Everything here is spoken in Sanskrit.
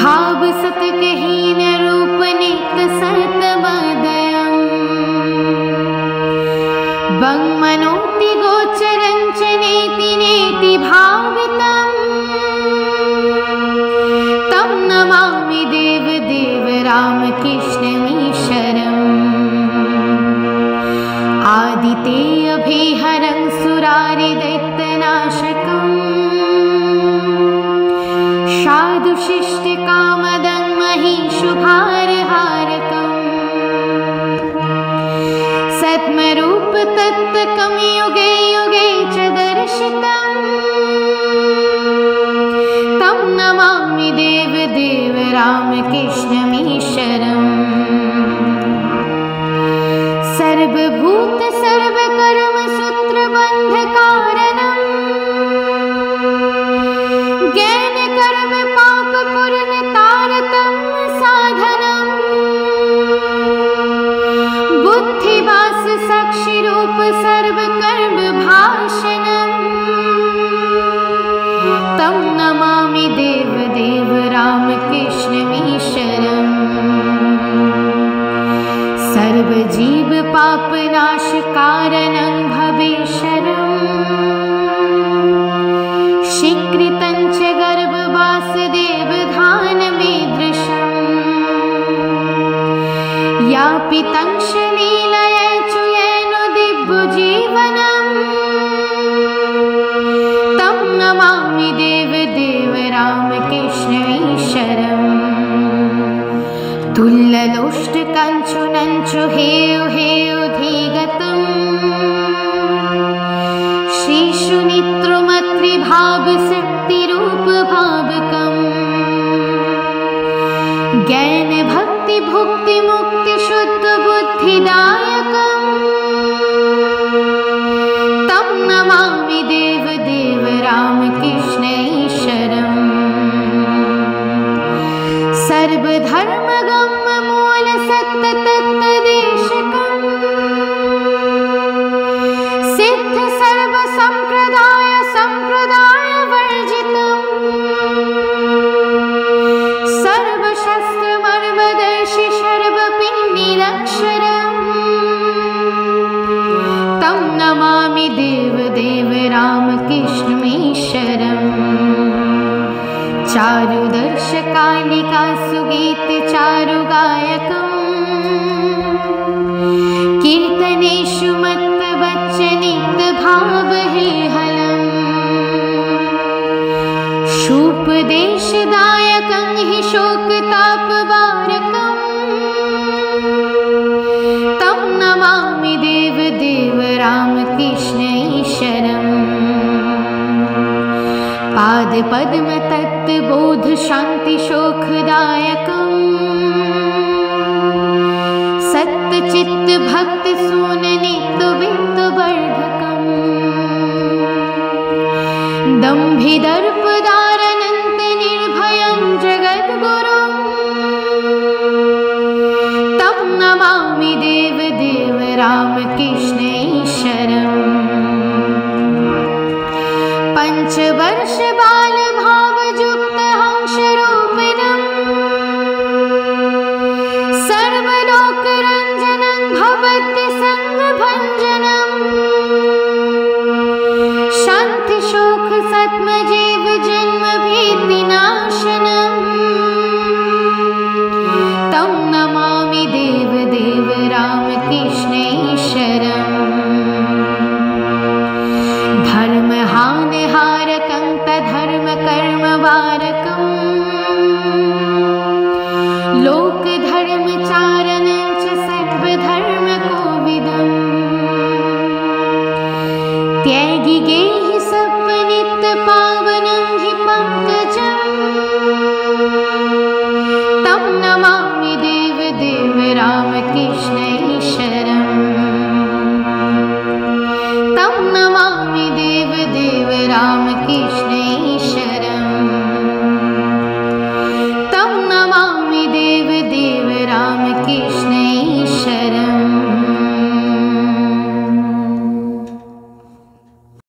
भावसतकहीनरूपनित सर्तमदयम् वङ्मनोति गोचरञ्च नेति नेति भावितम्। तं नमामि देवदेव रामकृष्णमीश्वरम् आदितेयभिहरं साधुशिष्टकामदं महिषुभारहारकम् सत्मरूपतत्त्वकं युगे युगे च दर्शितम्। तं नमामि देवदेव रामकृष्णमीश्वरम् साक्षी देव देव राम कृष्ण सर्वकर्मभाषणम् तं नमामि देवदेव रामकृष्णमीशरम् सर्वजीवपापनाशकारणं भवेशरम्। शीकृत च गर्भवासुदेवधानमीदृशम् यापितं शलीलया चुयेन दिव्यजीवनम् तं नमामि देवदेव रामकृष्णईश्वरम् तुल्ललोष्टकञ्चुनञ्चु हेयो हेयो धीगतम्। श्रीशुनित्रुमत्रिभावशक्तिरूपभावकम् ज्ञानभक्तिभुक्तिमुक्तिशुद्धबुद्धिदायकम् रामकृष्णमीश्वरम् चारुदर्शकालिका सुगीतचारुगायकम् कीर्तनेषु मत्तवच्चनितभावहेहलम् शूपदेशदायकं हि शोकतापवारकम् पादपद्मतत्त्वबोधशान्तिशोखदायकम् सत्तचित्तभक्तिसूननित्यवित्तवर्धकम् त्यागि